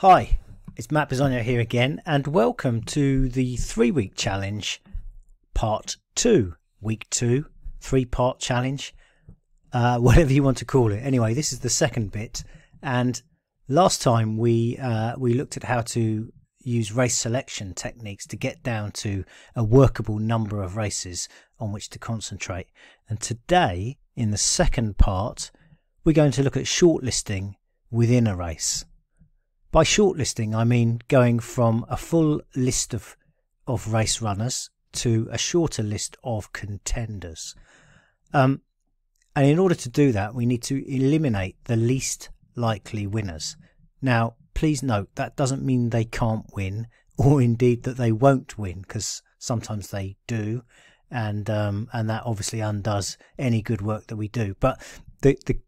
Hi, it's Matt Bisogno here again, and welcome to the three week challenge, part two. Week two, three part challenge, uh, whatever you want to call it. Anyway, this is the second bit, and last time we uh, we looked at how to use race selection techniques to get down to a workable number of races on which to concentrate. And today, in the second part, we're going to look at shortlisting within a race. By shortlisting, I mean going from a full list of, of race runners to a shorter list of contenders. Um, and in order to do that, we need to eliminate the least likely winners. Now, please note that doesn't mean they can't win, or indeed that they won't win, because sometimes they do, and um, and that obviously undoes any good work that we do. But the the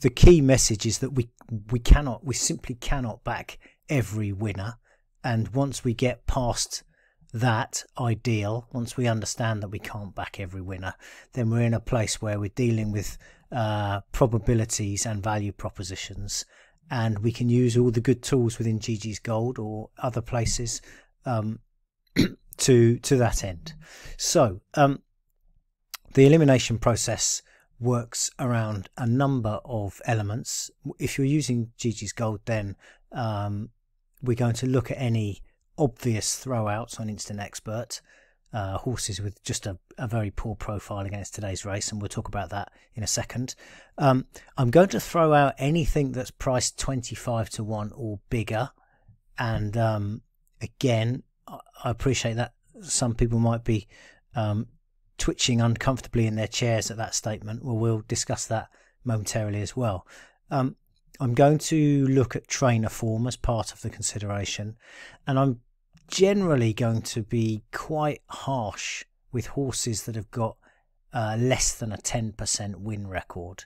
the key message is that we we cannot we simply cannot back every winner. And once we get past that ideal once we understand that we can't back every winner then we're in a place where we're dealing with uh, probabilities and value propositions. And we can use all the good tools within Geegeez Gold or other places um, to to that end. So um, the elimination process works around a number of elements. If you're using Geegeez Gold, then um, we're going to look at any obvious throwouts on Instant Expert. Uh, horses with just a, a, very poor profile against today's race, and we'll talk about that in a second. Um, I'm going to throw out anything that's priced 25 to 1 or bigger. And um, again, I appreciate that some people might be um, twitching uncomfortably in their chairs at that statement. Well, we'll discuss that momentarily as well. Um, I'm going to look at trainer form as part of the consideration, and I'm generally going to be quite harsh with horses that have got uh, less than a 10% win record.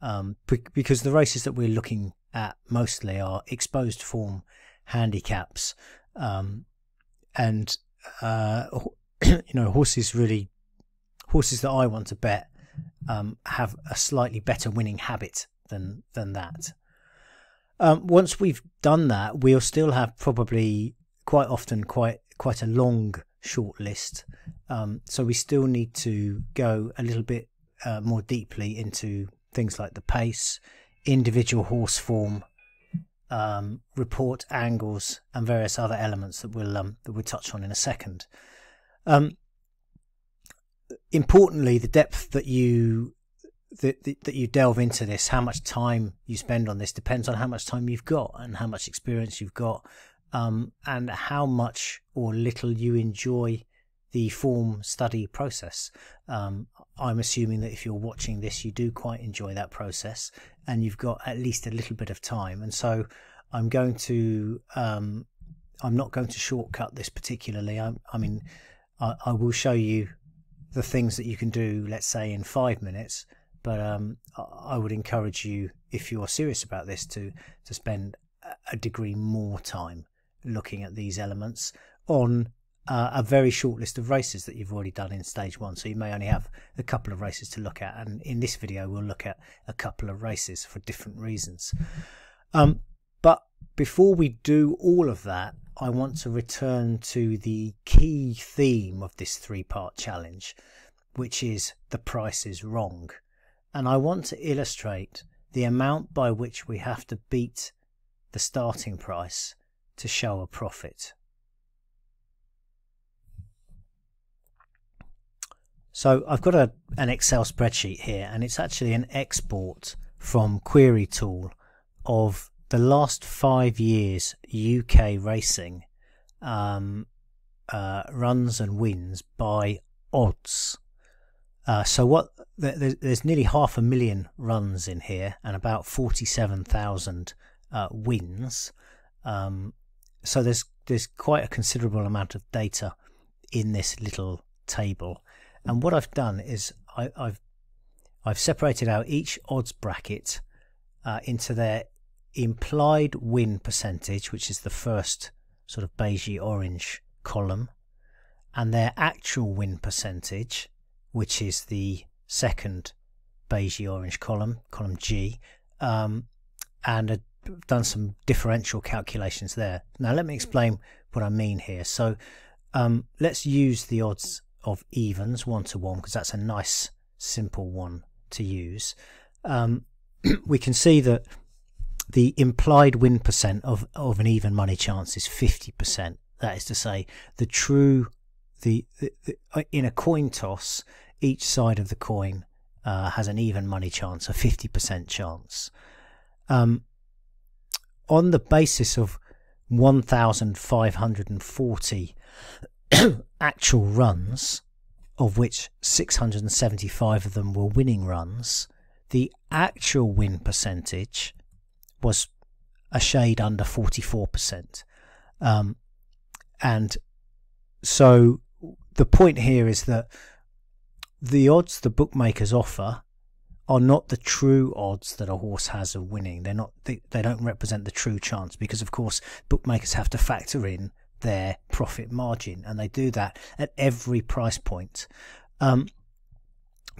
Um, because the races that we're looking at mostly are exposed form handicaps, um, and uh, you know horses really horses that I want to bet um, have a slightly better winning habit than than that. Um, once we've done that, we'll still have probably quite often quite quite a long short list. Um, so we still need to go a little bit uh, more deeply into things like the pace, individual horse form, um, report angles, and various other elements that we'll um, that we'll touch on in a second. Um, importantly, the depth that you that, that you delve into this, how much time you spend on this, depends on how much time you've got and how much experience you've got, um, and how much or little you enjoy the form study process. Um, I'm assuming that if you're watching this, you do quite enjoy that process, and you've got at least a little bit of time. And so, I'm going to, um, I'm not going to shortcut this particularly. I, I mean, I, I will show you the things that you can do, let's say, in five minutes. But um, I would encourage you, if you're serious about this, to to spend a degree more time looking at these elements on uh, a very short list of races that you've already done in stage one. So you may only have a couple of races to look at. And in this video, we'll look at a couple of races for different reasons. Um, but before we do all of that, I want to return to the key theme of this three part challenge, which is the price is wrong. And I want to illustrate the amount by which we have to beat the starting price to show a profit. So I've got a, an Excel spreadsheet here and it's actually an export from Query Tool of the last five years UK racing um, uh, runs and wins by odds. Uh, so what? There's, nearly half a million runs in here and about forty-seven thousand uh, wins. Um, so there's there's quite a considerable amount of data in this little table. And what I've done is I, have I've separated out each odds bracket uh, into their implied win percentage, which is the first sort of beigey orange column, and their actual win percentage, which is the second beigey orange column, column G, um, and a done some differential calculations there. Now let me explain what I mean here. So um, let's use the odds of evens one to one because that's a nice simple one to use. Um, we can see that the implied win percent of, of an even money chance is 50%. That is to say, the true, the, the, the uh, in a coin toss, each side of the coin uh, has an even money chance, a 50% chance. Um, on the basis of 1,540 actual runs, of which 675 of them were winning runs, the actual win percentage was a shade under 44%. Um, and so the point here is that the odds the bookmakers offer are not the true odds that a horse has of winning. They're not. They, they don't represent the true chance because, of course, bookmakers have to factor in their profit margin, and they do that at every price point. Um,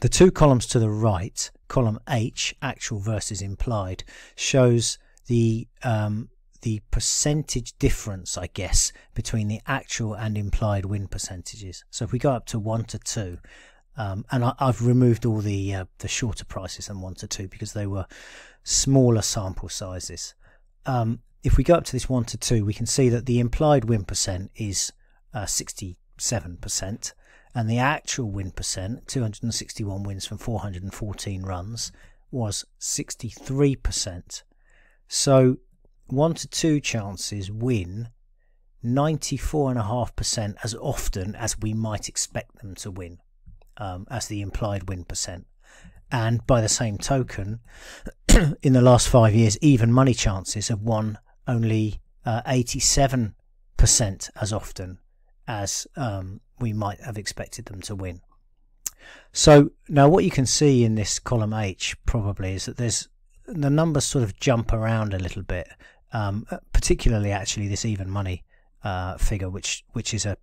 the two columns to the right, column H, actual versus implied, shows the um, the percentage difference, I guess, between the actual and implied win percentages. So if we go up to one to two, um, and I, have removed all the uh, the shorter prices than one to two because they were smaller sample sizes. Um, if we go up to this one to two, we can see that the implied win percent is uh, 67%, and the actual win percent, 261 wins from 414 runs, was 63%. So one to two chances win 94.5% as often as we might expect them to win um, as the implied win percent. And by the same token, in the last five years, even money chances have won only uh, 87% as often as um, we might have expected them to win. So now what you can see in this column H probably is that there's the numbers sort of jump around a little bit, um, particularly actually this even money uh, figure, which which is a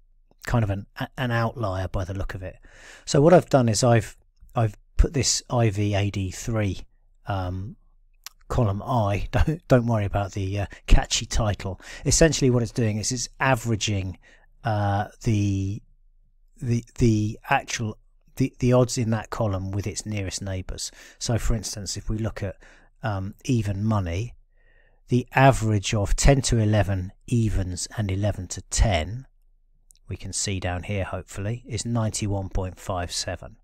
kind of an an outlier by the look of it. So what I've done is I've I've put this IVAD3 um, column I. Don't don't worry about the uh, catchy title. Essentially, what it's doing is it's averaging uh, the the the actual the, the odds in that column with its nearest neighbours. So, for instance, if we look at um, even money, the average of 10 to 11 evens and 11 to 10 we can see down here hopefully is 91.57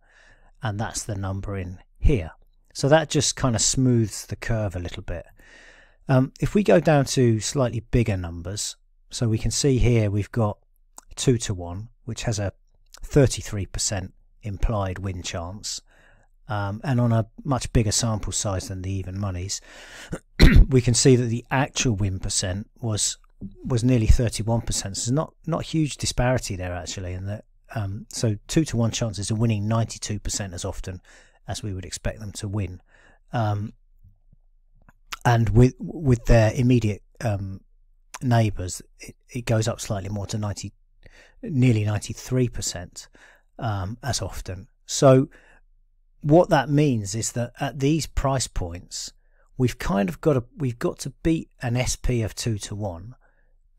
and that's the number in here. So that just kind of smooths the curve a little bit. Um, if we go down to slightly bigger numbers so we can see here we've got 2 to 1 which has a 33% implied win chance um, and on a much bigger sample size than the even monies we can see that the actual win percent was was nearly 31%. So there's not not huge disparity there actually, and that um, so two to one chances of winning 92% as often as we would expect them to win, um, and with with their immediate um, neighbours, it, it, goes up slightly more to 90, nearly 93% um, as often. So what that means is that at these price points, we've kind of got to we've got to beat an SP of two to one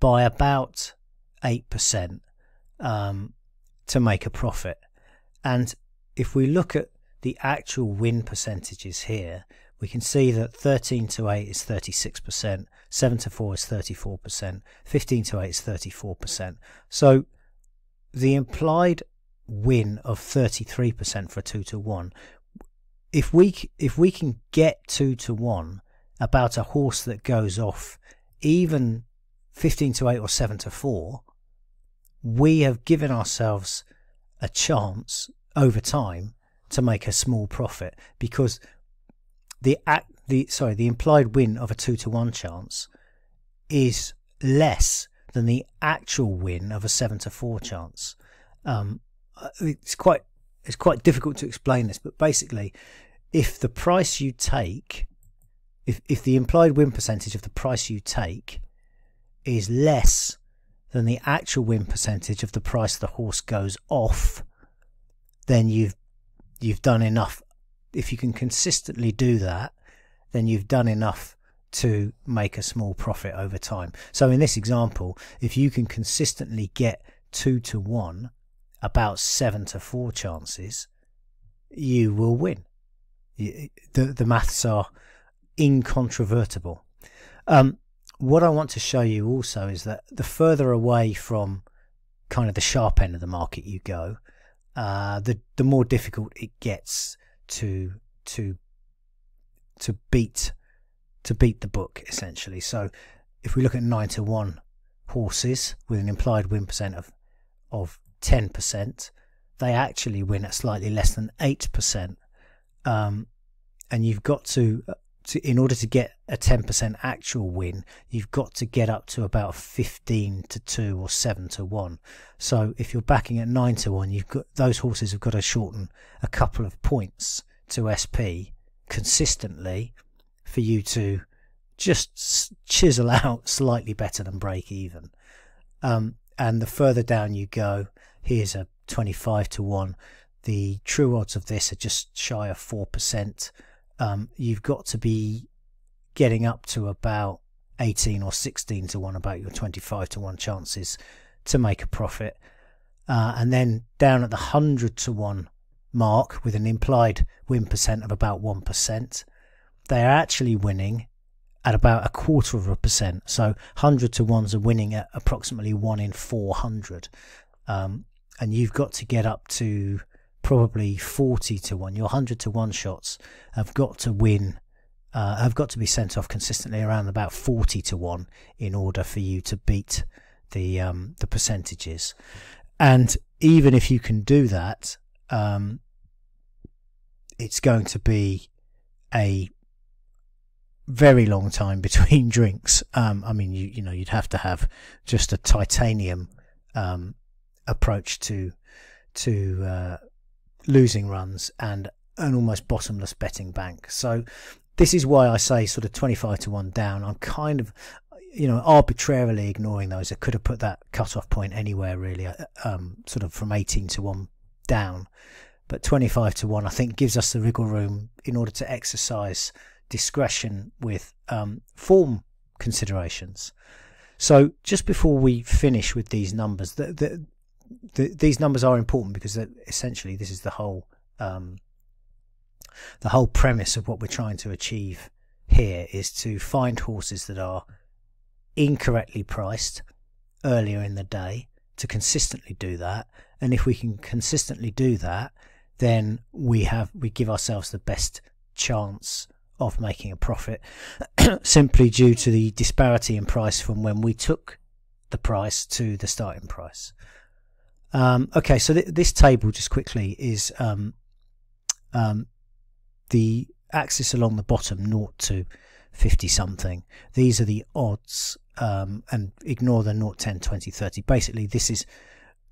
by about 8% um, to make a profit. And if we look at the actual win percentages here, we can see that 13 to 8 is 36%, 7 to 4 is 34%, 15 to 8 is 34%. So the implied win of 33% for a 2 to 1, if we, if we can get 2 to 1 about a horse that goes off even 15 to 8 or 7 to 4, we have given ourselves a chance over time to make a small profit because the act the sorry the implied win of a 2 to 1 chance is less than the actual win of a 7 to 4 chance um, it's quite it's quite difficult to explain this but basically if the price you take if if the implied win percentage of the price you take is less than the actual win percentage of the price the horse goes off, then you've you've done enough. If you can consistently do that, then you've done enough to make a small profit over time. So in this example, if you can consistently get two to one, about seven to four chances, you will win. The the maths are incontrovertible. Um, what I want to show you also is that the further away from kind of the sharp end of the market you go, uh, the the more difficult it gets to to to beat to beat the book essentially. So if we look at nine to one horses with an implied win percent of of ten percent, they actually win at slightly less than eight percent. Um, and you've got to, to, in order to get a ten percent actual win, you've got to get up to about fifteen to two or seven to one. So if you're backing at nine to one, you've got those horses have got to shorten a couple of points to SP consistently for you to just chisel out slightly better than break even. Um, and the further down you go, here's a 25 to 1. The true odds of this are just shy of 4%. Um, you've got to be getting up to about 18 or 16 to 1 about your 25 to 1 chances to make a profit. Uh, and then down at the 100 to 1 mark with an implied win percent of about 1%, they are actually winning at about a quarter of a percent. So 100 to 1s are winning at approximately 1 in 400. Um, and you've got to get up to probably 40 to 1. Your 100 to 1 shots have got to win, uh, have got to be sent off consistently around about 40 to 1 in order for you to beat the, um, the percentages. And even if you can do that, um, it's going to be a very long time between drinks. Um, I mean, you you know, you'd have to have just a titanium um, approach to to uh, losing runs and an almost bottomless betting bank. So this is why I say sort of 25 to 1 down. I'm kind of you know arbitrarily ignoring those. I could have put that cut-off point anywhere really uh, um, sort of from 18 to 1 down. But 25 to 1 I think gives us the wriggle room in order to exercise discretion with um, form considerations. So just before we finish with these numbers, the, the, the, these numbers are important because essentially this is the whole um, the whole premise of what we're trying to achieve here is to find horses that are incorrectly priced earlier in the day to consistently do that and if we can consistently do that then we have we give ourselves the best chance of making a profit simply due to the disparity in price from when we took the price to the starting price. Um, okay, so th this table just quickly is um, um, the axis along the bottom, 0 to 50 something. These are the odds, um, and ignore the 0, 10, 20, 30. Basically, this is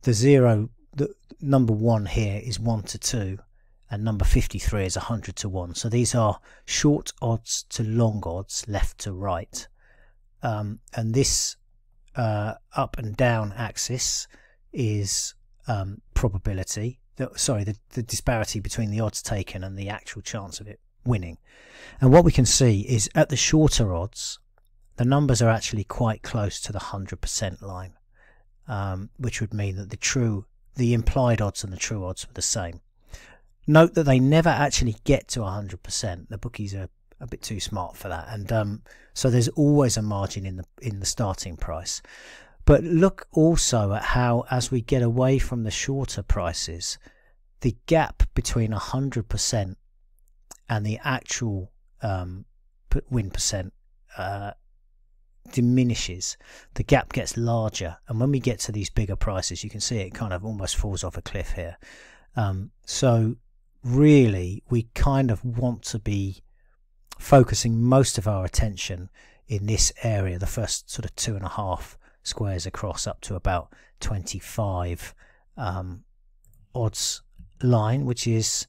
the zero. The number one here is 1 to 2, and number 53 is 100 to 1. So these are short odds to long odds, left to right. Um, and this uh, up and down axis is um, probability. The, sorry, the, the disparity between the odds taken and the actual chance of it winning. And what we can see is at the shorter odds, the numbers are actually quite close to the 100% line, um, which would mean that the true, the implied odds and the true odds were the same. Note that they never actually get to 100%. The bookies are a bit too smart for that, and um, so there's always a margin in the in the starting price. But look also at how, as we get away from the shorter prices, the gap between 100% and the actual um, win percent uh, diminishes. The gap gets larger, and when we get to these bigger prices, you can see it kind of almost falls off a cliff here. Um, so really we kind of want to be focusing most of our attention in this area, the first sort of two and a half squares across up to about 25 um, odds line, which is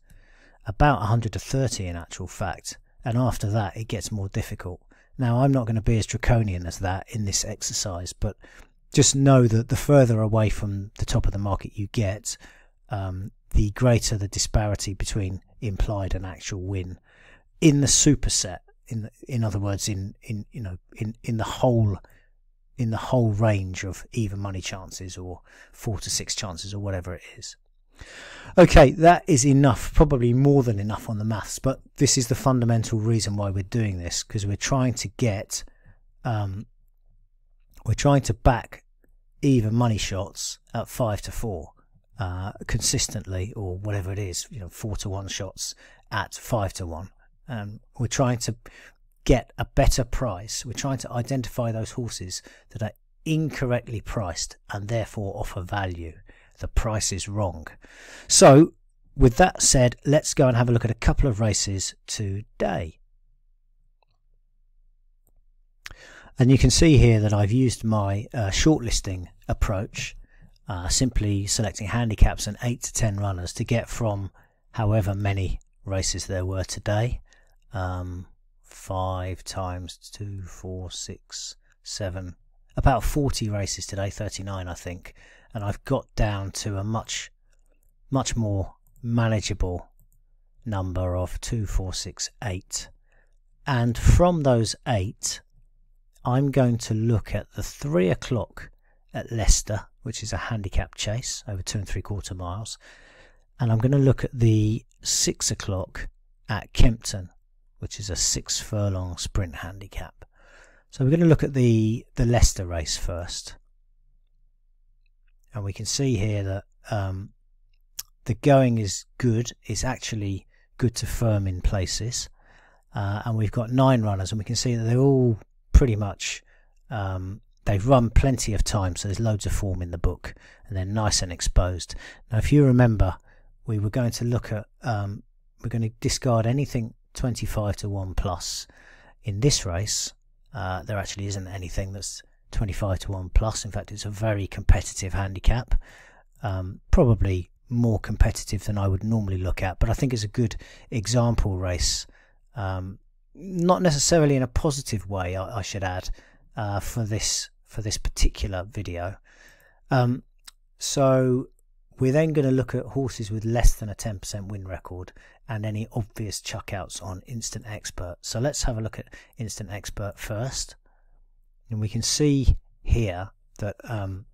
about 100 to 30 in actual fact. And after that, it gets more difficult. Now, I'm not going to be as draconian as that in this exercise, but just know that the further away from the top of the market you get, um, the greater the disparity between implied and actual win. In the superset, in in other words, in in you know in in the whole in the whole range of even money chances or four to six chances or whatever it is. Okay, that is enough, probably more than enough on the maths, but this is the fundamental reason why we're doing this because we're trying to get, um, we're trying to back even money shots at five to four uh, consistently, or whatever it is, you know, four to one shots at five to one. And we're trying to get a better price. We're trying to identify those horses that are incorrectly priced and therefore offer value. The price is wrong. So, with that said, let's go and have a look at a couple of races today. And you can see here that I've used my uh, shortlisting approach, uh, simply selecting handicaps and 8 to 10 runners to get from however many races there were today. Um, 5 times 2, 4, 6, 7, about 40 races today, 39 I think. And I've got down to a much, much more manageable number of 2, 4, 6, 8. And from those 8, I'm going to look at the three o'clock at Leicester, which is a handicap chase over two and three quarter miles, and I'm going to look at the six o'clock at Kempton, which is a six furlong sprint handicap. So we're going to look at the the Leicester race first, and we can see here that um, the going is good. It's actually good to firm in places, uh, and we've got nine runners, and we can see that they're all pretty much um, they've run plenty of time, so there's loads of form in the book, and they're nice and exposed. Now, if you remember, we were going to look at um, we're going to discard anything 25 to 1 plus in this race. Uh, there actually isn't anything that's 25 to 1 plus. In fact, it's a very competitive handicap, um, probably more competitive than I would normally look at, but I think it's a good example race um, not necessarily in a positive way, I, I should add, uh, for this for this particular video. Um, so we're then going to look at horses with less than a 10% win record and any obvious chuckouts on Instant Expert. So let's have a look at Instant Expert first. And we can see here that um,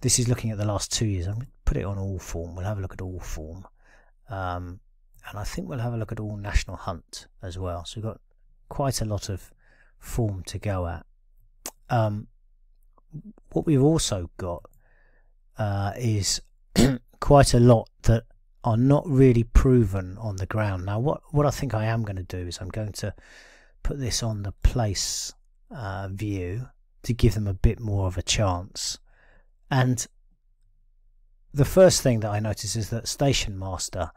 this is looking at the last two years. I'm going to put it on all form. We'll have a look at all form. Um, and I think we'll have a look at all national hunt as well. So we've got quite a lot of form to go at. Um, what we've also got uh, is quite a lot that are not really proven on the ground. Now, what what I think I am going to do is I'm going to put this on the place uh, view to give them a bit more of a chance. And the first thing that I notice is that Station Master,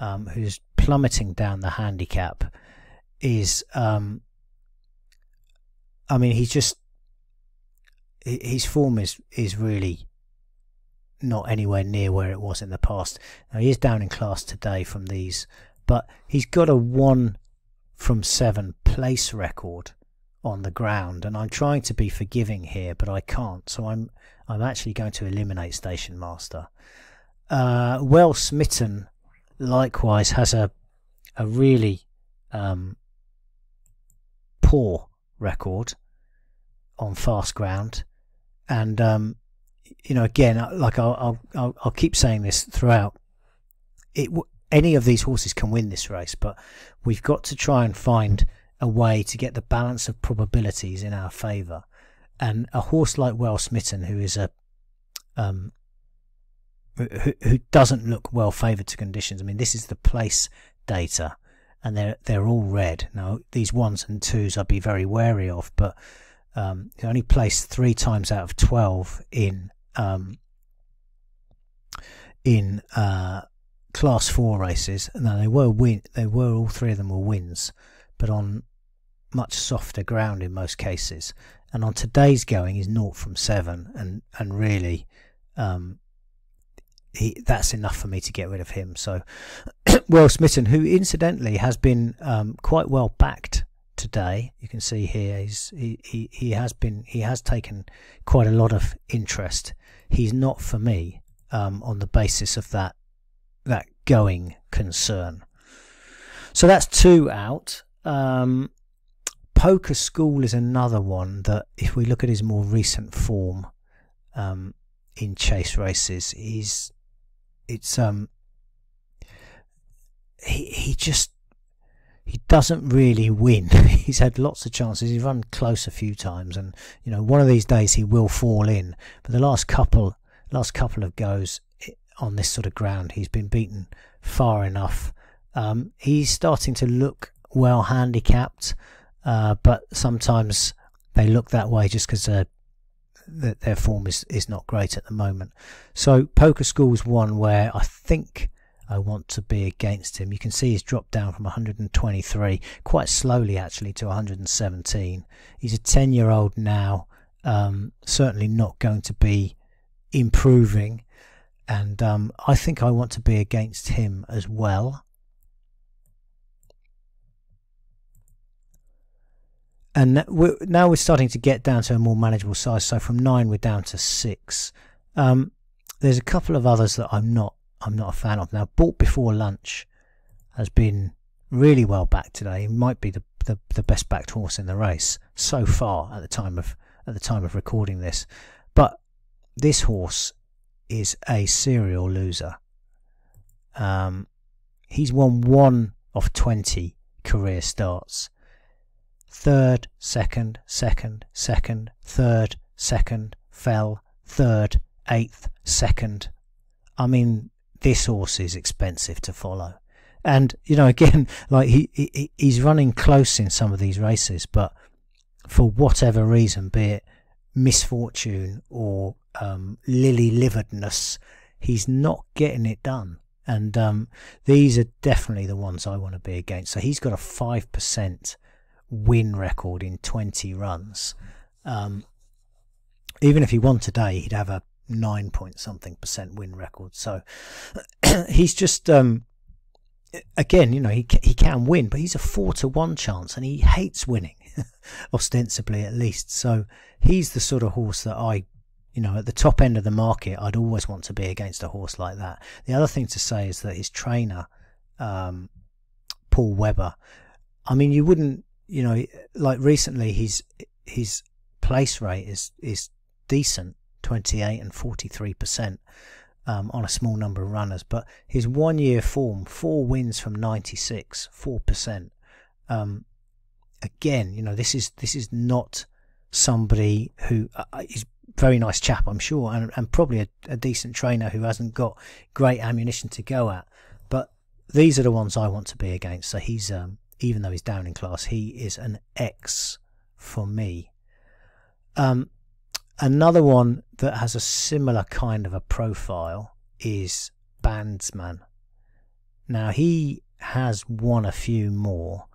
um, who's plummeting down the handicap, is um, I mean he's just his form is is really not anywhere near where it was in the past. Now he is down in class today from these, but he's got a one from seven place record on the ground, and I'm trying to be forgiving here, but I can't. So I'm I'm actually going to eliminate Station Master. Uh, well Smitten likewise has a a really um, poor record on fast ground, and um, you know, again, uh, like I'll, I'll I'll keep saying this throughout. It any of these horses can win this race, but we've got to try and find a way to get the balance of probabilities in our favour. And a horse like Well Smitten, who is a um, who, who doesn't look well favoured to conditions. I mean, this is the place data and they're they're all red. Now these ones and twos I'd be very wary of, but um, he only placed three times out of twelve in um, in uh, class four races. Now they were win they were all three of them were wins, but on much softer ground in most cases. And on today's going is naught from seven, and and really, um, he that's enough for me to get rid of him. So well smitten, who incidentally has been um, quite well backed today. You can see here he's, he, he, he has been he has taken quite a lot of interest. He's not for me um, on the basis of that that going concern. So that's two out. Um, Poker School is another one that, if we look at his more recent form um, in chase races, he's it's um he he just he doesn't really win. He's had lots of chances. He's run close a few times, and you know one of these days he will fall in. But the last couple last couple of goes on this sort of ground, he's been beaten far enough. Um, he's starting to look well handicapped, uh, but sometimes they look that way just because uh, their form is, is not great at the moment. So Poker School's one where I think I want to be against him. You can see he's dropped down from 123 quite slowly actually to 117. He's a 10 year old now, um, certainly not going to be improving and um, I think I want to be against him as well. And we're, now we're starting to get down to a more manageable size. So from nine, we're down to six. Um, there's a couple of others that I'm not I'm not a fan of. Now, bought before lunch has been really well backed today. He might be the, the, the best backed horse in the race so far at the time of at the time of recording this. But this horse is a serial loser. Um, he's won one of 20 career starts. Third, second, second, second, third, second, fell, third, eighth, second. I mean, this horse is expensive to follow. And, you know, again, like he, he he's running close in some of these races, but for whatever reason, be it misfortune or um, lily liveredness, he's not getting it done. And um, these are definitely the ones I want to be against. So he's got a 5% win record in 20 runs. Um, even if he won today, he'd have a 9 point something percent win record. So he's just, um, again, you know, he, he can win, but he's a 4 to 1 chance and he hates winning, ostensibly at least. So he's the sort of horse that I you know, at the top end of the market, I'd always want to be against a horse like that. The other thing to say is that his trainer, um, Paul Webber, I mean, you wouldn't, you know, like recently, his his place rate is is decent, twenty eight and forty three percent. Um, on a small number of runners, but his one year form, four wins from 96, 4%. Um, again, you know, this is, this is not somebody who uh, is very nice chap, I'm sure, and, and probably a, a, decent trainer who hasn't got great ammunition to go at. But these are the ones I want to be against. So he's, um, even though he's down in class, he is an X for me. Um, another one that has a similar kind of a profile is Bandsman. Now he has won a few more,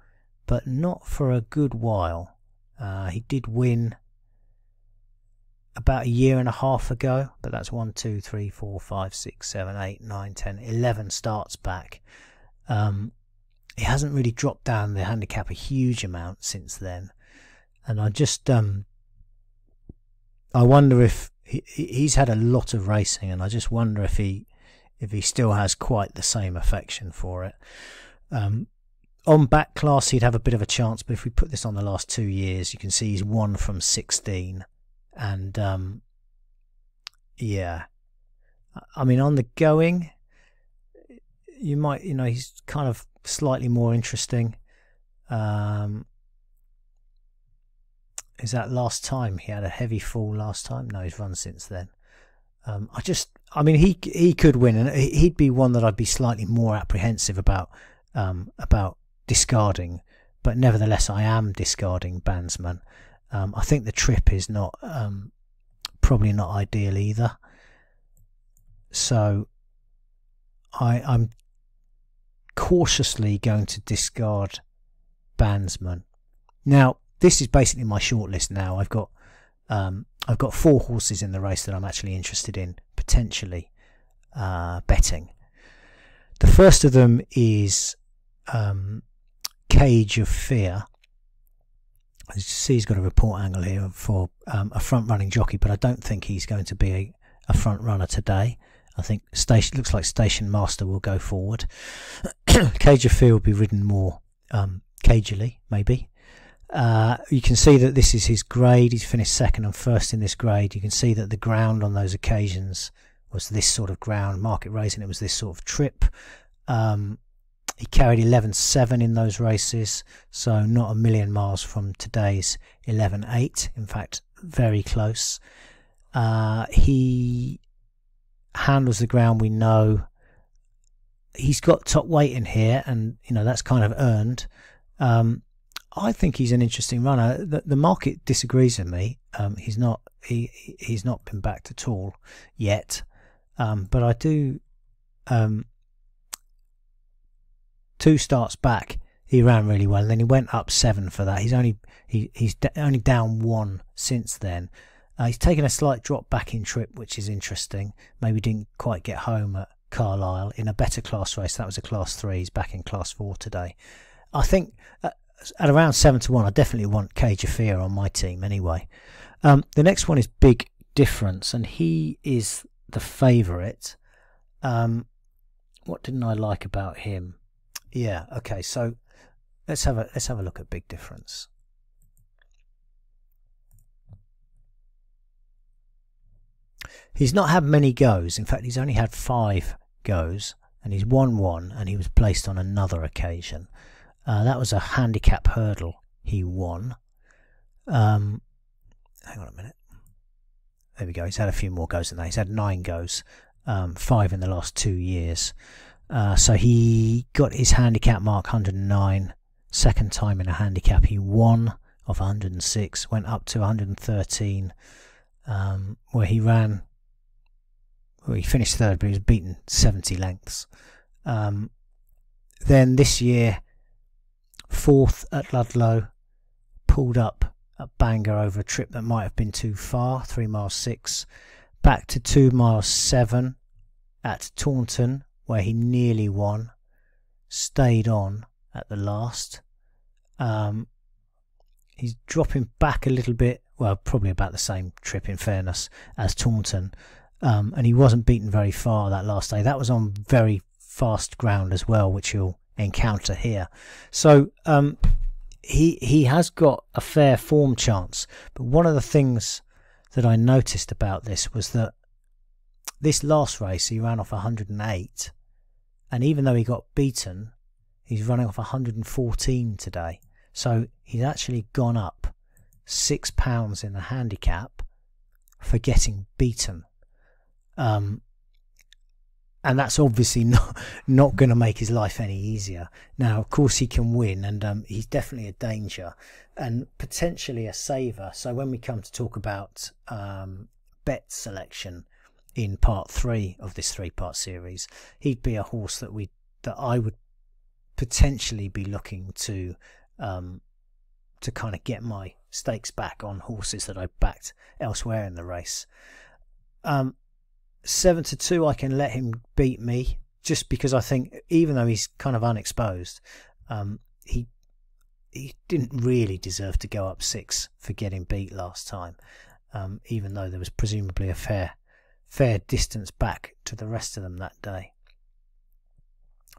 but not for a good while. Uh, he did win about a year and a half ago, but that's one, two, three, four, five, six, seven, eight, nine, ten, eleven starts back. Um, he hasn't really dropped down the handicap a huge amount since then, and I just um, I wonder if he, he's had a lot of racing, and I just wonder if he if he still has quite the same affection for it. Um, on back class, he'd have a bit of a chance, but if we put this on the last two years, you can see he's one from 16 and um, yeah, I mean on the going, you might you know he's kind of slightly more interesting. Um, is that last time he had a heavy fall last time? No, he's run since then. Um, I just, I mean, he he could win, and he'd be one that I'd be slightly more apprehensive about um, about discarding. But nevertheless, I am discarding Bandsman. Um, I think the trip is not um, probably not ideal either. So I, I'm cautiously going to discard Bandsman. Now this is basically my shortlist. Now I've got um, I've got four horses in the race that I'm actually interested in potentially uh, betting. The first of them is um, Cage of Fear. As you see, he's got a report angle here for um, a front running jockey, but I don't think he's going to be a, a front runner today. I think station looks like Station Master will go forward. Cage of Fear will be ridden more um, cagily, maybe. Uh, you can see that this is his grade. He's finished second and first in this grade. You can see that the ground on those occasions was this sort of ground. Market Rasen, it was this sort of trip. Um, he carried 11.7 in those races, so not a million miles from today's 11.8. In fact, very close. Uh, he handles the ground, we know. He's got top weight in here, and you know that's kind of earned. Um, I think he's an interesting runner. The, the market disagrees with me. Um, he's not he he's not been backed at all yet, um, but I do. Um, two starts back, he ran really well. Then he went up seven for that. He's only he he's only down one since then. Uh, he's taken a slight drop back in trip, which is interesting. Maybe didn't quite get home at Carlisle in a better class race. That was a class three. He's back in class four today. I think uh, at around seven to one, I definitely want Cage of Fear on my team anyway. Um, the next one is Big Difference, and he is the favourite. Um, what didn't I like about him? Yeah, okay, so let's have a let's have a look at Big Difference. He's not had many goes. In fact, he's only had five goes, and he's won one, and he was placed on another occasion. Uh, that was a handicap hurdle he won. Um, hang on a minute. There we go. He's had a few more goes than that. He's had nine goes, um, five in the last two years. Uh, so he got his handicap mark 109. Second time in a handicap, he won of 106, went up to 113, um, where he ran well, he finished third, but he was beaten 70 lengths. Um, then this year, fourth at Ludlow, pulled up at Bangor over a trip that might have been too far, three miles six, back to two miles seven at Taunton, where he nearly won, stayed on at the last. Um, he's dropping back a little bit, well, probably about the same trip in fairness as Taunton, um, and he wasn't beaten very far that last day. That was on very fast ground as well, which you'll encounter here. So um, he he has got a fair form chance. But one of the things that I noticed about this was that this last race he ran off 108, and even though he got beaten, he's running off 114 today. So he's actually gone up six pounds in the handicap for getting beaten. Um, and that's obviously not not going to make his life any easier. Now, of course, he can win, and um, he's definitely a danger and potentially a saver. So when we come to talk about um, bet selection in part three of this three-part series, he'd be a horse that we that I would potentially be looking to um, to kind of get my stakes back on horses that I backed elsewhere in the race. Um, seven to two, I can let him beat me just because I think even though he's kind of unexposed, um, he he didn't really deserve to go up six for getting beat last time, um, even though there was presumably a fair fair distance back to the rest of them that day.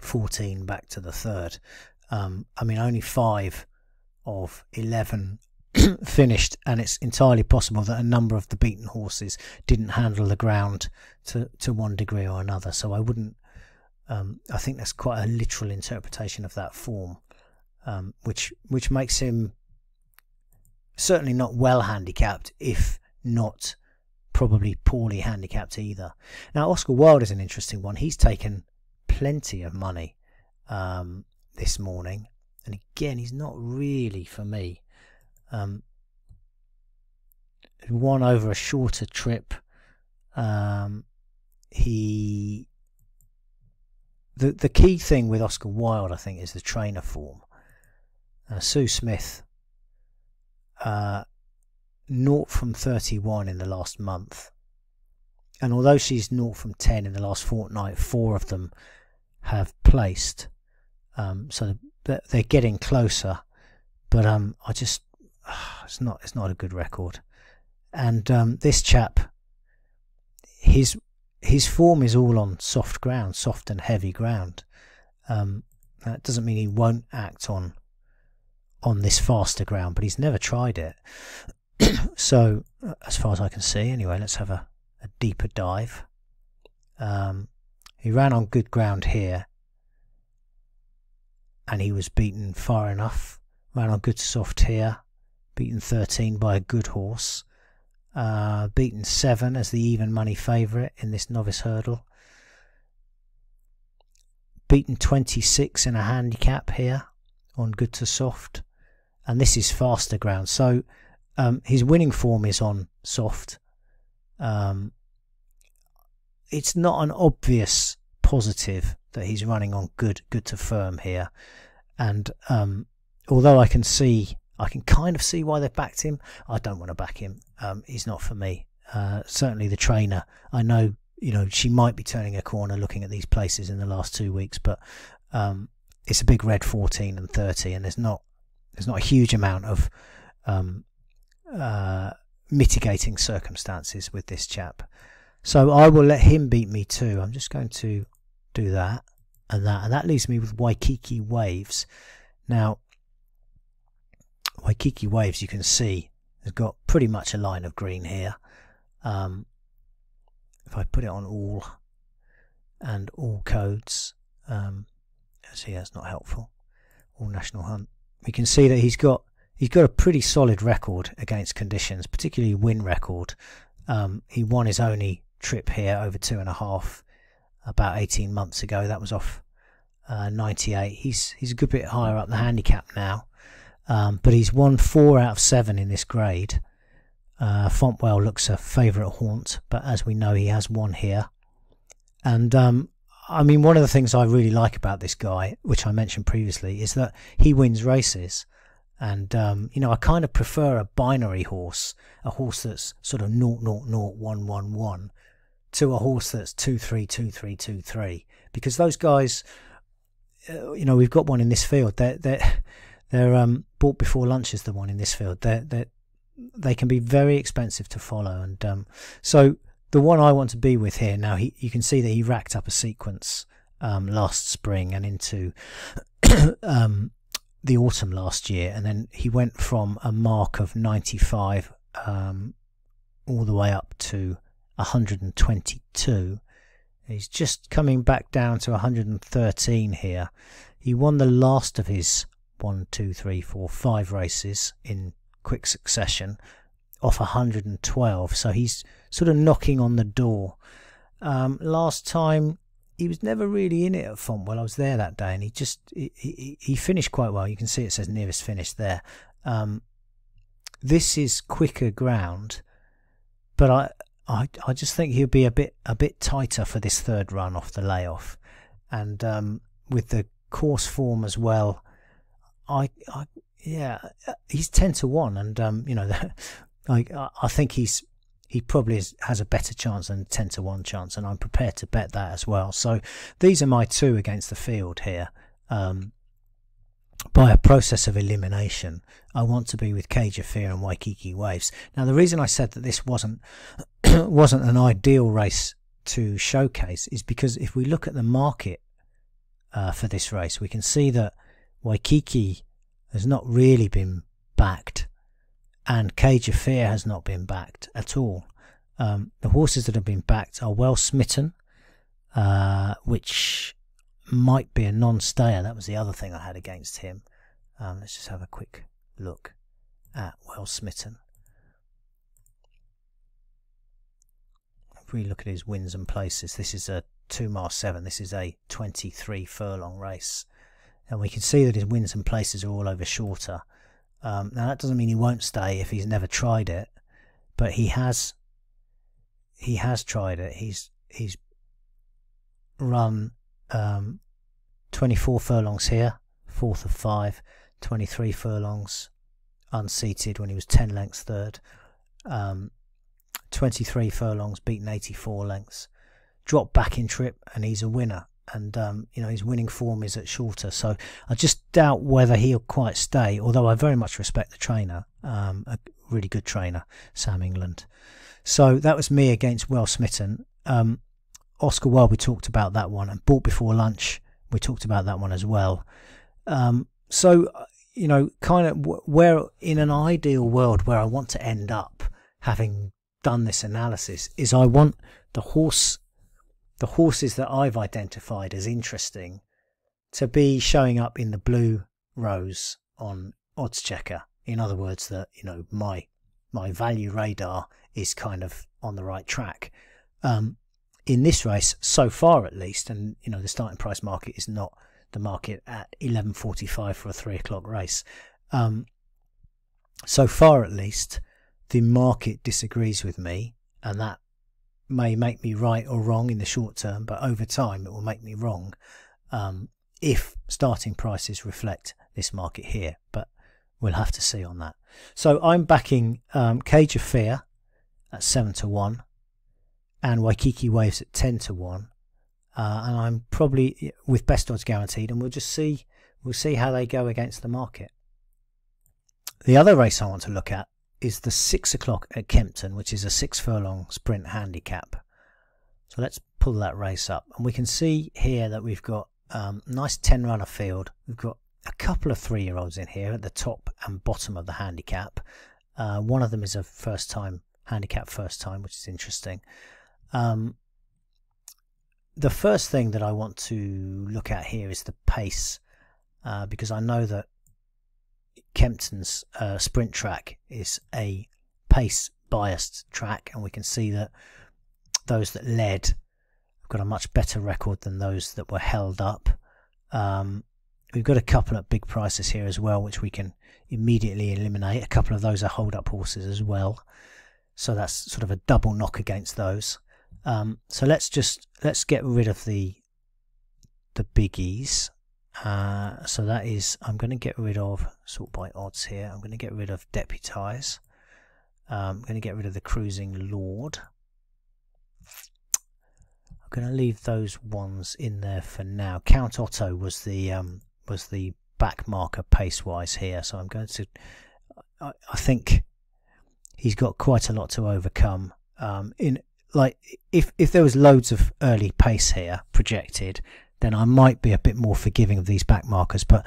14 back to the third. Um, I mean, only five of 11 finished, and it's entirely possible that a number of the beaten horses didn't handle the ground to, to one degree or another. So I wouldn't. Um, I think that's quite a literal interpretation of that form, um, which which makes him certainly not well handicapped, if not probably poorly handicapped either. Now Oscar Wilde is an interesting one. He's taken plenty of money um, this morning, and again, he's not really for me. Um, won over a shorter trip. Um, he the the key thing with Oscar Wilde, I think, is the trainer form. Uh, Sue Smith, uh, naught from thirty one in the last month, and although she's naught from ten in the last fortnight, four of them have placed. Um, so they're getting closer, but um, I just it's not it's not a good record. And um, this chap, his his form is all on soft ground, soft and heavy ground. Um, that doesn't mean he won't act on on this faster ground, but he's never tried it. so, uh, as far as I can see, anyway, let's have a, a deeper dive. Um, he ran on good ground here, and he was beaten far enough. Ran on good soft here, beaten 13 by a good horse. Uh, beaten 7 as the even money favourite in this novice hurdle. Beaten 26 in a handicap here on good to soft. And this is faster ground. So um, his winning form is on soft. Um, it's not an obvious positive that he's running on good, good to firm here. And um, although I can see, I can kind of see why they've backed him. I don't want to back him. Um, he's not for me. Uh, certainly the trainer. I know, you know, she might be turning a corner looking at these places in the last two weeks, but um, it's a big red 14 and 30, and there's not there's not a huge amount of um, uh, mitigating circumstances with this chap. So I will let him beat me too. I'm just going to do that and that, and that leaves me with Waikiki Waves. Now, Waikiki Waves, you can see, has got pretty much a line of green here. Um, if I put it on all and all codes, um, see that's not helpful. All national hunt, we can see that he's got he's got a pretty solid record against conditions, particularly win record. Um, he won his only trip here over two and a half about 18 months ago. That was off uh, 98. He's he's a good bit higher up the handicap now, um, but he's won four out of seven in this grade. Uh, Fontwell looks a favourite haunt, but as we know, he has won here. And um, I mean, one of the things I really like about this guy, which I mentioned previously, is that he wins races. And, um, you know, I kind of prefer a binary horse, a horse that's sort of 0, 0, 0, 1, 1, 1, to a horse that's 2 3 2 3 2 3 because those guys uh, you know we've got one in this field they're they're, they're um, bought before lunch is the one in this field they they can be very expensive to follow and um, so the one I want to be with here now he you can see that he racked up a sequence um, last spring and into um, the autumn last year and then he went from a mark of 95 um, all the way up to 122. He's just coming back down to 113 here. He won the last of his one, two, three, four, five races in quick succession off 112. So he's sort of knocking on the door. Um, last time he was never really in it at Fontwell. I was there that day, and he just he, he, he finished quite well. You can see it says nearest finish there. Um, this is quicker ground, but I I I just think he'll be a bit a bit tighter for this third run off the layoff, and um, with the course form as well. I, I yeah, he's ten to one, and um, you know, I I think he's he probably is, has a better chance than ten to one chance, and I'm prepared to bet that as well. So these are my two against the field here. Um, by a process of elimination, I want to be with Cage of Fear and Waikiki Waves. Now, the reason I said that this wasn't wasn't an ideal race to showcase is because if we look at the market uh, for this race, we can see that Waikiki has not really been backed, and Cage of Fear has not been backed at all. Um, the horses that have been backed are Well Smitten, uh, which might be a non-stayer. That was the other thing I had against him. Um, let's just have a quick look at Well Smitten. If we look at his wins and places, this is a two mile seven. This is a 23 furlong race, and we can see that his wins and places are all over shorter. Um, now that doesn't mean he won't stay if he's never tried it, but he has. He has tried it. He's he's run um, 24 furlongs here, fourth of five, 23 furlongs unseated when he was 10 lengths third. Um, 23 furlongs, beaten 84 lengths. Dropped back in trip, and he's a winner. And um, you know his winning form is at shorter, so I just doubt whether he'll quite stay. Although I very much respect the trainer, um, a really good trainer, Sam England. So that was me against Well Smitten. Um, Oscar Wilde, we talked about that one, and bought before lunch. We talked about that one as well. Um, so you know, kind of where in an ideal world where I want to end up having done this analysis is I want the horse, the horses that I've identified as interesting to be showing up in the blue rows on Oddschecker. In other words, that, you know, my, my value radar is kind of on the right track. Um, in this race, so far at least, and, you know, the starting price market is not the market at 11.45 for a three o'clock race. Um, so far, at least, the market disagrees with me, and that may make me right or wrong in the short term, but over time it will make me wrong um, if starting prices reflect this market here. But we'll have to see on that. So I'm backing um, Cage of Fear at 7 to 1 and Waikiki Waves at 10 to 1 uh, and I'm probably with best odds guaranteed, and we'll just see we'll see how they go against the market. The other race I want to look at is the six o'clock at Kempton, which is a six furlong sprint handicap. So let's pull that race up, and we can see here that we've got um, nice ten runner field. We've got a couple of three year olds in here at the top and bottom of the handicap. Uh, one of them is a first time handicap, first time, which is interesting. Um, the first thing that I want to look at here is the pace, uh, because I know that Kempton's uh, sprint track is a pace biased track, and we can see that those that led have got a much better record than those that were held up. Um, we've got a couple of big prices here as well, which we can immediately eliminate. A couple of those are hold up horses as well, so that's sort of a double knock against those. Um, so let's just let's get rid of the the biggies. Uh, so that is I'm going to get rid of sort by odds here. I'm going to get rid of deputize. Um, I'm going to get rid of the cruising lord. I'm going to leave those ones in there for now. Count Otto was the um, was the back marker pace wise here, so I'm going to. I, I think he's got quite a lot to overcome. Um, in like if if there was loads of early pace here projected, then I might be a bit more forgiving of these back markers. But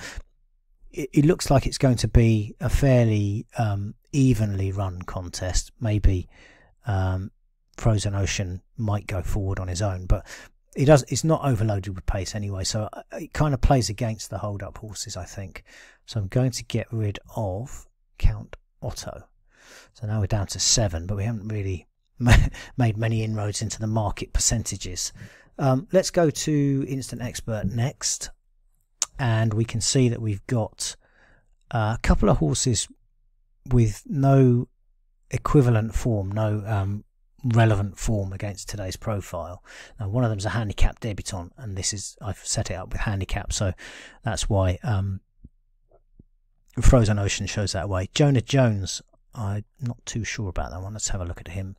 it, it looks like it's going to be a fairly um, evenly run contest. Maybe um, Frozen Ocean might go forward on his own, but it does. It's not overloaded with pace anyway, so uh, it kind of plays against the hold up horses, I think. So I'm going to get rid of Count Otto. So now we're down to seven, but we haven't really made many inroads into the market percentages. Um, let's go to Instant Expert next, and we can see that we've got uh, a couple of horses with no equivalent form, no um, relevant form against today's profile. Now, one of them is a handicap debutant, and this is I've set it up with handicap, so that's why um, Frozen Ocean shows that way. Jonah Jones, I'm not too sure about that one. Let's have a look at him.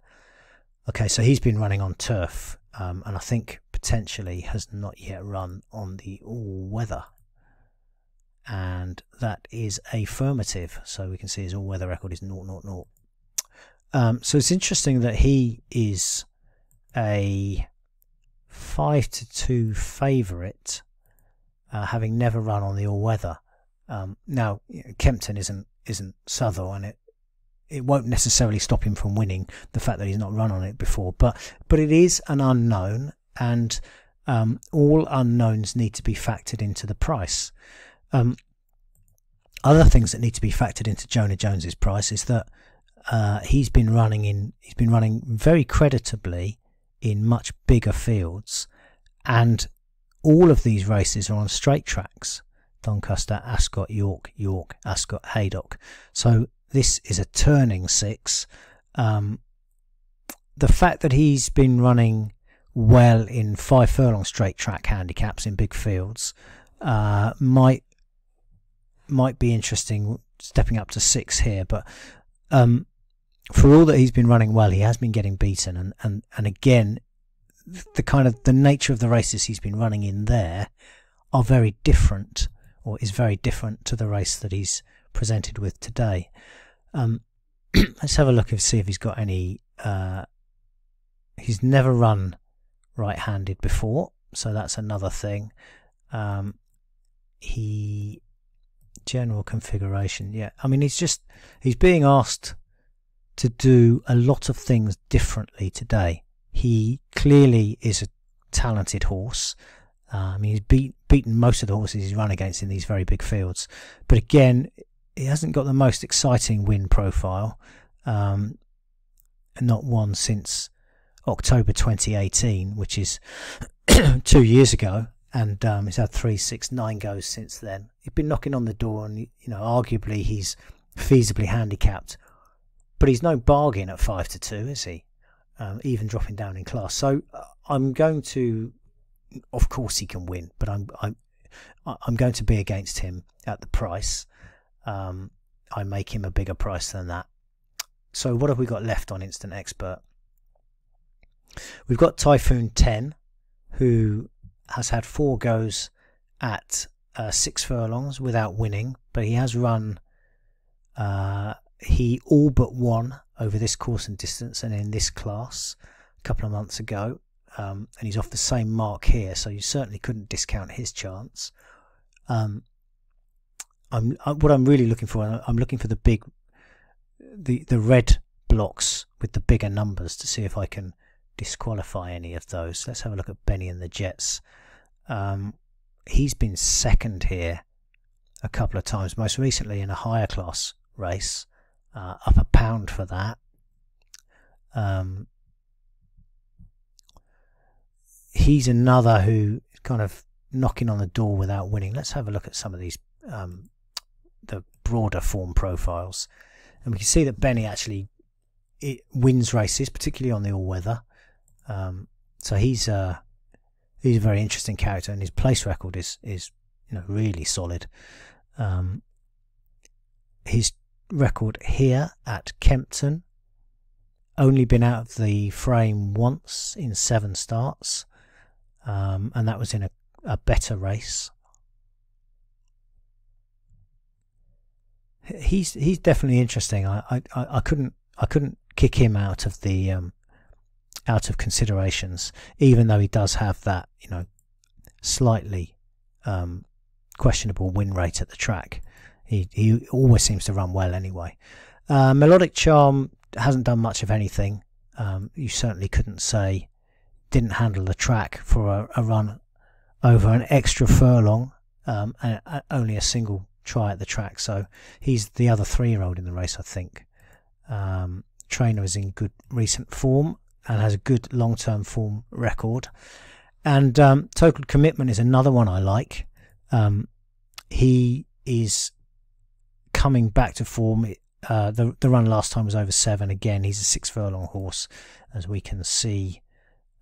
Okay, so he's been running on turf, um, and I think potentially has not yet run on the all weather. And that is affirmative. So we can see his all weather record is 000. Um, so it's interesting that he is a 5 to 2 favourite, uh, having never run on the all weather. Um, now, Kempton isn't isn't Southwell, and it it won't necessarily stop him from winning the fact that he's not run on it before but but it is an unknown and um, all unknowns need to be factored into the price um, other things that need to be factored into Jonah Jones's price is that uh, he's been running in he's been running very creditably in much bigger fields and all of these races are on straight tracks Doncaster, Ascot, York, York, Ascot, Haydock. So this is a turning six. Um, the fact that he's been running well in five furlong straight track handicaps in big fields uh, might might be interesting stepping up to six here but um, for all that he's been running well he has been getting beaten and, and, and again the kind of the nature of the races he's been running in there are very different or is very different to the race that he's presented with today um, let's have a look and see if he's got any. Uh, he's never run right-handed before, so that's another thing. Um, he general configuration. Yeah, I mean he's just he's being asked to do a lot of things differently today. He clearly is a talented horse. Uh, I mean he's beat, beaten most of the horses he's run against in these very big fields, but again he hasn't got the most exciting win profile. Um, not one since October 2018, which is two years ago, and um, he's had three, six, nine goes since then. He's been knocking on the door, and you know, arguably he's feasibly handicapped, but he's no bargain at five to two, is he? Um, even dropping down in class. So uh, I'm going to, of course, he can win, but I'm I'm I'm going to be against him at the price. Um, I make him a bigger price than that. So what have we got left on Instant Expert? We've got Typhoon 10, who has had four goes at uh, six furlongs without winning, but he has run. Uh, he all but won over this course and distance and in this class a couple of months ago, um, and he's off the same mark here, so you certainly couldn't discount his chance. Um, I'm I, what I'm really looking for. I'm looking for the big, the the red blocks with the bigger numbers to see if I can disqualify any of those. Let's have a look at Benny and the Jets. Um, he's been second here a couple of times, most recently in a higher class race, uh, up a pound for that. Um, he's another who kind of knocking on the door without winning. Let's have a look at some of these um, broader form profiles, and we can see that Benny actually wins races, particularly on the all weather. Um, so he's uh, he's a very interesting character, and his place record is is you know really solid. Um, his record here at Kempton only been out of the frame once in seven starts, um, and that was in a, a better race. He's he's definitely interesting. I, I, I couldn't I couldn't kick him out of the um, out of considerations, even though he does have that, you know, slightly um, questionable win rate at the track. He he always seems to run well anyway. Uh, Melodic Charm hasn't done much of anything. Um, you certainly couldn't say didn't handle the track for a, a run over an extra furlong um, and, and only a single try at the track. So he's the other three-year-old in the race, I think. Um, trainer is in good recent form and has a good long term form record. And um, Total Commitment is another one I like. Um, he is coming back to form. Uh, the the run last time was over seven. Again, he's a six furlong horse, as we can see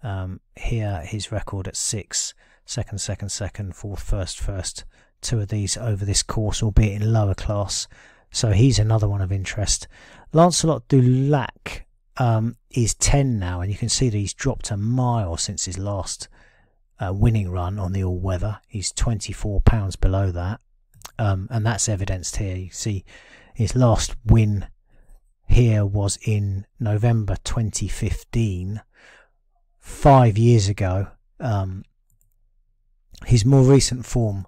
um, here. His record at six, second, second, second, fourth, first, first. Two of these over this course, albeit in lower class. So he's another one of interest. Lancelot du Lac um, is 10 now, and you can see that he's dropped a mile since his last uh, winning run on the all weather. He's 24 pounds below that, um, and that's evidenced here. You see his last win here was in November 2015, five years ago. Um, his more recent form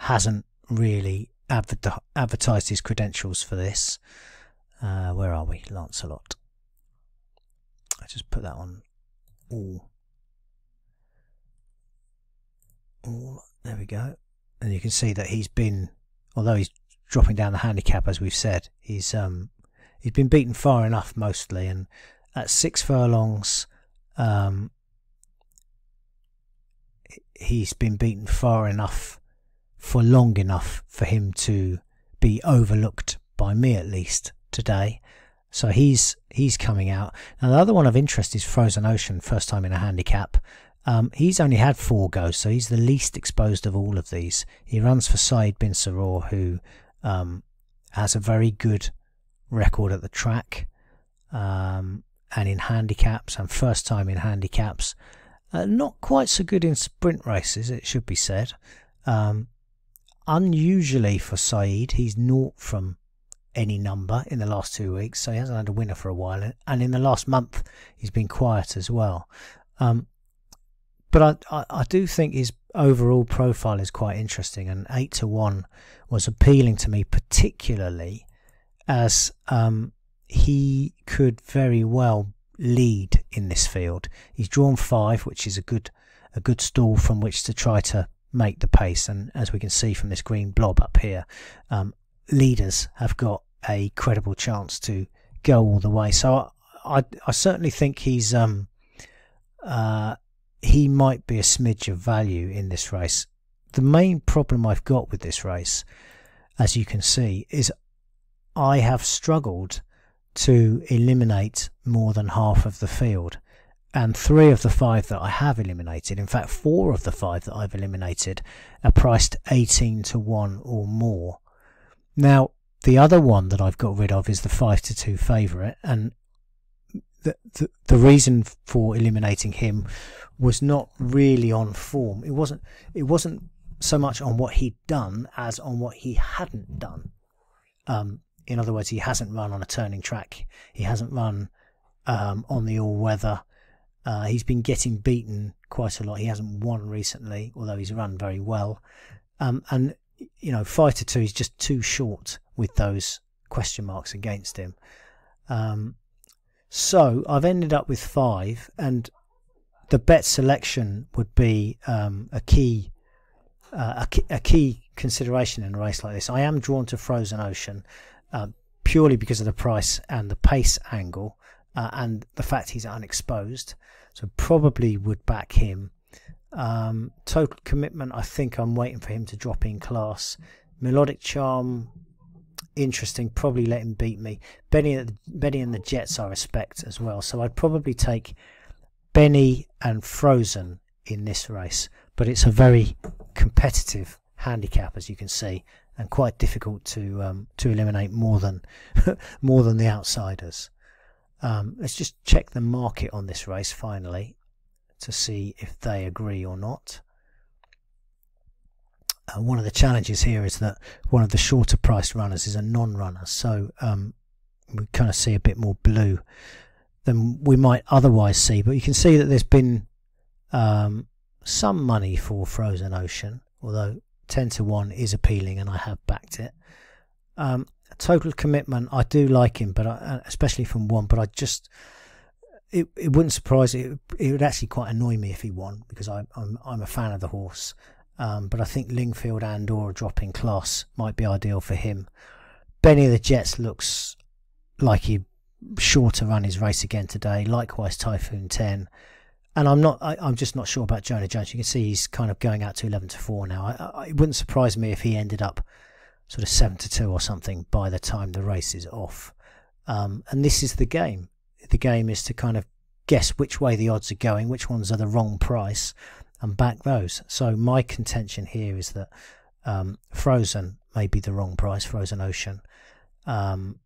hasn't really advertised his credentials for this. Uh, where are we? Lancelot I just put that on all. All. There we go. And you can see that he's been, although he's dropping down the handicap as we've said, he's um he's been beaten far enough mostly, and at six furlongs, um, he's been beaten far enough for long enough for him to be overlooked by me at least today. So he's he's coming out. Now the other one of interest is Frozen Ocean, first time in a handicap. Um, he's only had four goes, so he's the least exposed of all of these. He runs for Saeed bin Suroor, who um, has a very good record at the track um, and in handicaps, and first time in handicaps. Uh, not quite so good in sprint races, it should be said. Um, unusually for Saeed, he's naught from any number in the last two weeks, so he hasn't had a winner for a while. And in the last month, he's been quiet as well. Um, but I, I, I, do think his overall profile is quite interesting, and eight to one was appealing to me, particularly as um, he could very well lead in this field. He's drawn five, which is a good a good stall from which to try to make the pace. And as we can see from this green blob up here, um, leaders have got a credible chance to go all the way. So I, I, I certainly think he's um, uh, he might be a smidge of value in this race. The main problem I've got with this race, as you can see, is I have struggled to eliminate more than half of the field. And three of the five that I have eliminated, in fact, four of the five that I've eliminated, are priced 18 to 1 or more. Now, the other one that I've got rid of is the 5 to 2 favourite, and the, the, the reason for eliminating him was not really on form. It wasn't it wasn't so much on what he'd done as on what he hadn't done. Um, in other words, he hasn't run on a turning track. He hasn't run um, on the all weather. Uh, he's been getting beaten quite a lot. He hasn't won recently, although he's run very well. Um, and you know, fighter two is just too short with those question marks against him. Um, so I've ended up with five, and the bet selection would be um, a key, uh, a key, a key consideration in a race like this. I am drawn to Frozen Ocean uh, purely because of the price and the pace angle uh, and the fact he's unexposed. So probably would back him. Um, total commitment, I think I'm waiting for him to drop in class. Melodic charm, interesting. Probably let him beat me. Benny, Benny and the Jets I respect as well. So I'd probably take Benny and Frozen in this race, but it's a very competitive handicap, as you can see, and quite difficult to um, to eliminate more than more than the outsiders. Um, let's just check the market on this race finally to see if they agree or not. Uh, one of the challenges here is that one of the shorter priced runners is a non-runner, so um, we kind of see a bit more blue than we might otherwise see. But you can see that there's been um, some money for Frozen Ocean, although 10 to 1 is appealing and I have backed it. Um, total commitment, I do like him, but I, uh, especially from one, but I just. It, it wouldn't surprise it. It would actually quite annoy me if he won because I, I'm I'm a fan of the horse. Um, but I think Lingfield and or a drop in class might be ideal for him. Benny the Jets looks like he sure to run his race again today. Likewise, Typhoon 10. And I'm not. I, am just not sure about Jonah Jones. You can see he's kind of going out to 11 to 4 now. I, I, it wouldn't surprise me if he ended up sort of 7 to 2 or something by the time the race is off. Um, and this is the game. The game is to kind of guess which way the odds are going, which ones are the wrong price, and back those. So my contention here is that um, Frozen may be the wrong price, Frozen Ocean, um,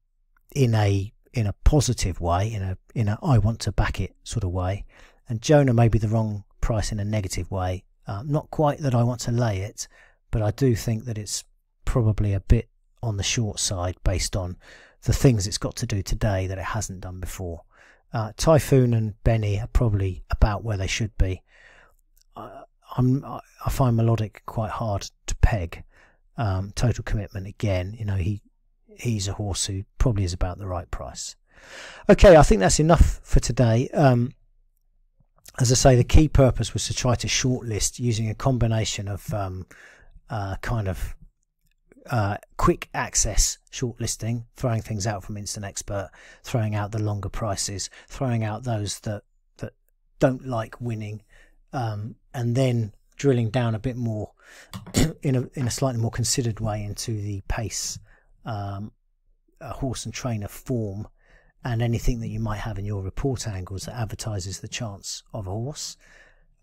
in a in a positive way, in a in a I want to back it sort of way, and Jonah may be the wrong price in a negative way. Uh, not quite that I want to lay it, but I do think that it's probably a bit on the short side based on the things it's got to do today that it hasn't done before. Uh, Typhoon and Benny are probably about where they should be. Uh, I find melodic quite hard to peg. Um, total commitment again. You know he he's a horse who probably is about the right price. Okay, I think that's enough for today. Um, as I say, the key purpose was to try to shortlist using a combination of um, uh, kind of uh, quick access shortlisting, throwing things out from Instant Expert, throwing out the longer prices, throwing out those that that don't like winning, um, and then drilling down a bit more in a in a slightly more considered way into the pace um, a horse and trainer form and anything that you might have in your report angles that advertises the chance of a horse.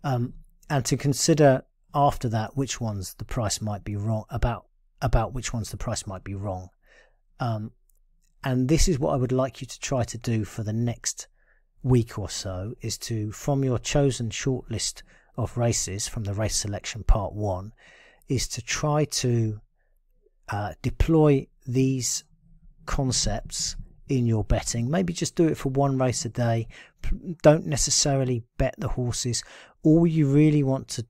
Um, and to consider after that which ones the price might be wrong about about which ones the price might be wrong. Um, and this is what I would like you to try to do for the next week or so is to from your chosen shortlist of races from the race selection part one is to try to uh, deploy these concepts in your betting. Maybe just do it for one race a day. Don't necessarily bet the horses. All you really want to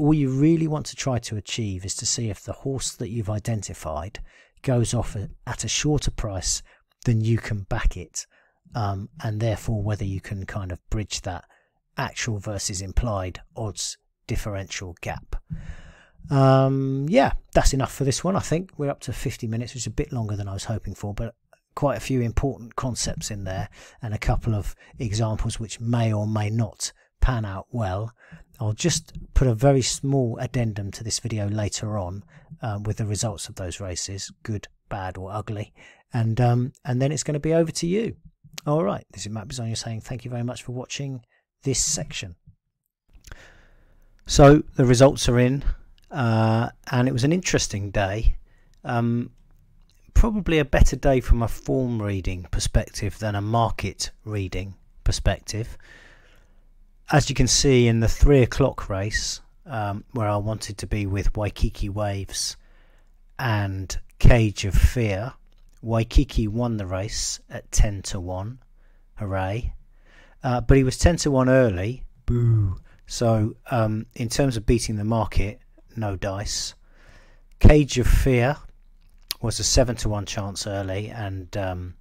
all you really want to try to achieve is to see if the horse that you've identified goes off at a shorter price than you can back it, um, and therefore whether you can kind of bridge that actual versus implied odds differential gap. Um, yeah, that's enough for this one. I think we're up to 50 minutes, which is a bit longer than I was hoping for, but quite a few important concepts in there and a couple of examples which may or may not pan out well. I'll just put a very small addendum to this video later on um, with the results of those races, good, bad, or ugly, and um, and then it's going to be over to you. All right, this is Matt Bisogno saying thank you very much for watching this section. So the results are in, uh, and it was an interesting day. Um, probably a better day from a form reading perspective than a market reading perspective as you can see in the three o'clock race, um, where I wanted to be with Waikiki Waves and Cage of Fear, Waikiki won the race at 10 to 1. Hooray. Uh, but he was 10 to 1 early. Boo. So, um, in terms of beating the market, no dice. Cage of Fear was a 7 to 1 chance early and um,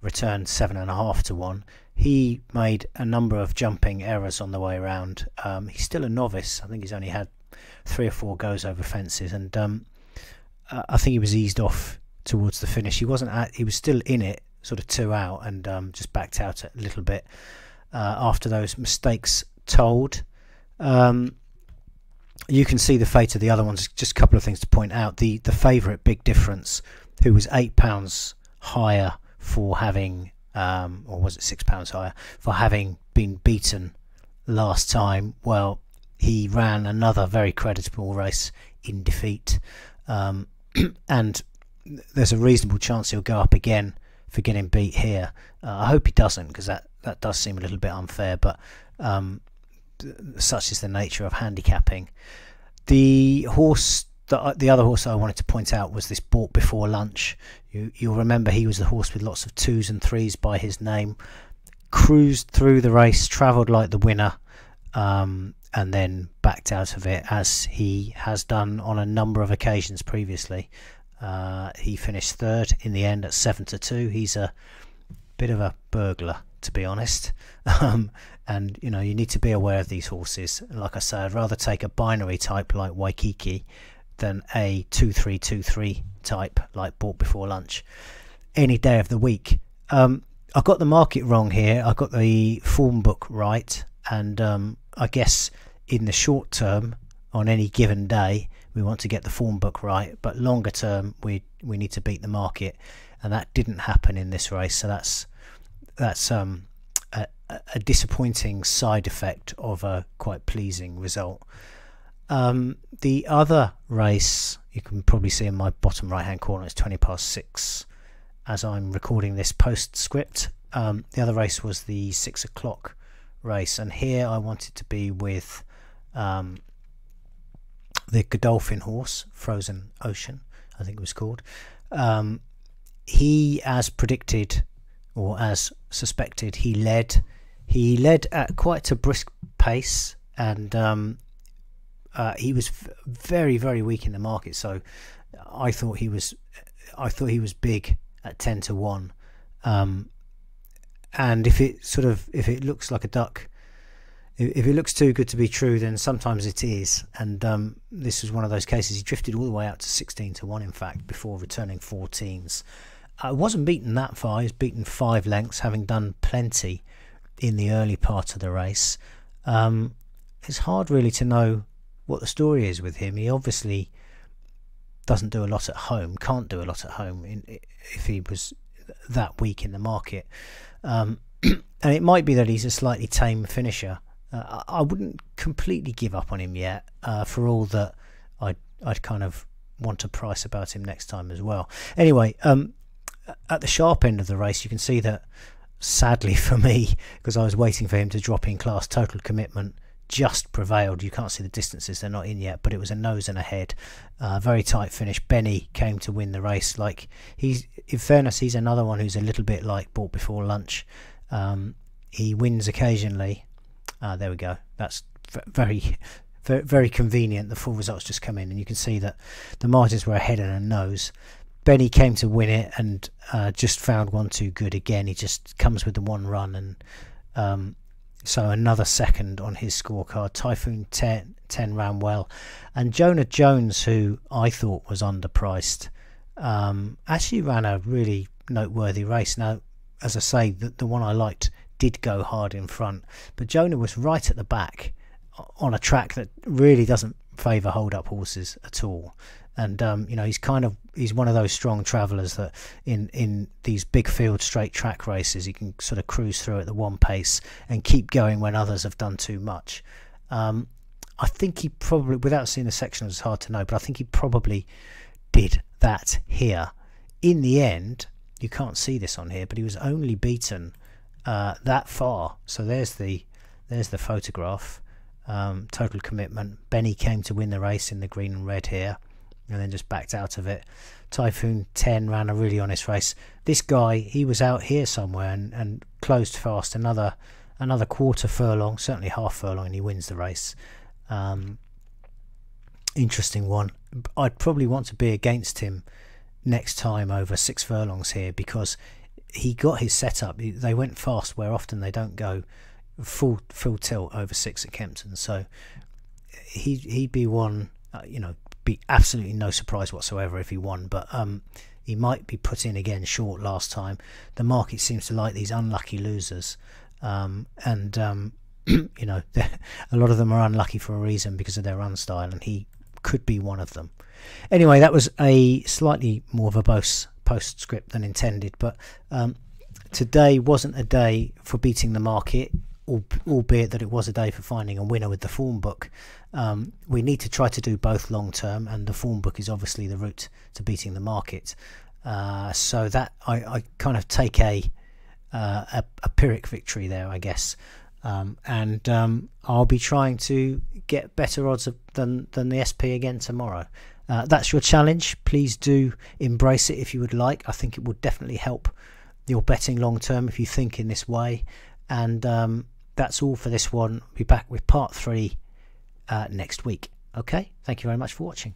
returned 7.5 to 1 he made a number of jumping errors on the way around. Um, he's still a novice. I think he's only had three or four goes over fences, and um, I think he was eased off towards the finish. He wasn't. At, he was still in it, sort of two out, and um, just backed out a little bit uh, after those mistakes told. Um, you can see the fate of the other ones. Just a couple of things to point out. The the favourite, big difference, who was eight pounds higher for having um, or was it six pounds higher for having been beaten last time? Well, he ran another very creditable race in defeat, um, and there's a reasonable chance he'll go up again for getting beat here. Uh, I hope he doesn't because that that does seem a little bit unfair, but um, such is the nature of handicapping. The horse the, the other horse I wanted to point out was this bought before lunch. You, you'll remember he was the horse with lots of twos and threes by his name. Cruised through the race, travelled like the winner, um, and then backed out of it as he has done on a number of occasions previously. Uh, he finished third in the end at seven to two. He's a bit of a burglar, to be honest. Um, and you know you need to be aware of these horses. Like I said, I'd rather take a binary type like Waikiki than a 2323 type like bought before lunch any day of the week. Um, I got the market wrong here. I got the form book right, and um, I guess in the short term, on any given day, we want to get the form book right. But longer term, we we need to beat the market, and that didn't happen in this race. So that's that's um, a, a disappointing side effect of a quite pleasing result. Um, the other race you can probably see in my bottom right hand corner is 20 past 6 as I'm recording this postscript. Um, the other race was the 6 o'clock race, and here I wanted to be with um, the Godolphin horse, Frozen Ocean, I think it was called. Um, he, as predicted or as suspected, he led. He led at quite a brisk pace, and um, uh, he was very very weak in the market, so I thought he was I thought he was big at ten to one. Um, and if it sort of if it looks like a duck, if it looks too good to be true, then sometimes it is. And um, this was one of those cases. He drifted all the way out to sixteen to one, in fact, before returning 14s. I wasn't beaten that far. He was beaten five lengths, having done plenty in the early part of the race. Um, it's hard really to know what the story is with him. He obviously doesn't do a lot at home, can't do a lot at home in, if he was that weak in the market. Um, and it might be that he's a slightly tame finisher. Uh, I wouldn't completely give up on him yet, uh, for all that I'd, I'd kind of want to price about him next time as well. Anyway, um, at the sharp end of the race, you can see that sadly for me, because I was waiting for him to drop in class total commitment just prevailed. You can't see the distances; they're not in yet, but it was a nose and a head. Uh, very tight finish. Benny came to win the race. Like he's, in fairness, he's another one who's a little bit like bought before lunch. Um, he wins occasionally. Uh, there we go. That's very, very, convenient. The full results just come in, and you can see that the margins were a head and a nose. Benny came to win it and uh, just found one too good again. He just comes with the one run, and um, so another second on his scorecard. Typhoon 10, 10 ran well, and Jonah Jones, who I thought was underpriced, um, actually ran a really noteworthy race. Now, as I say, the, the one I liked did go hard in front, but Jonah was right at the back on a track that really doesn't favour hold up horses at all. And um, you know he's kind of he's one of those strong travellers that in in these big field straight track races he can sort of cruise through at the one pace and keep going when others have done too much. Um, I think he probably, without seeing the section, it's hard to know, but I think he probably did that here. In the end, you can't see this on here, but he was only beaten uh, that far. So there's the there's the photograph. Um, total commitment. Benny came to win the race in the green and red here, and then just backed out of it. Typhoon 10 ran a really honest race. This guy, he was out here somewhere and, and closed fast another another quarter furlong, certainly half furlong, and he wins the race. Um, interesting one. I'd probably want to be against him next time over six furlongs here because he got his setup. They went fast where often they don't go full full tilt over six at Kempton. So he he'd be one. Uh, you know, be absolutely no surprise whatsoever if he won. But um, he might be put in again short last time. The market seems to like these unlucky losers, um, and um, you know, a lot of them are unlucky for a reason because of their run style, and he could be one of them. Anyway, that was a slightly more verbose postscript than intended, but um, today wasn't a day for beating the market, albeit that it was a day for finding a winner with the form book. Um, we need to try to do both long term, and the form book is obviously the route to beating the market. Uh, so that I, I, kind of take a, uh, a, a Pyrrhic victory there, I guess. Um, and um, I'll be trying to get better odds of, than than the SP again tomorrow. Uh, that's your challenge. Please do embrace it if you would like. I think it would definitely help your betting long term if you think in this way. And um, that's all for this one. Be back with part three uh, next week. Okay, thank you very much for watching.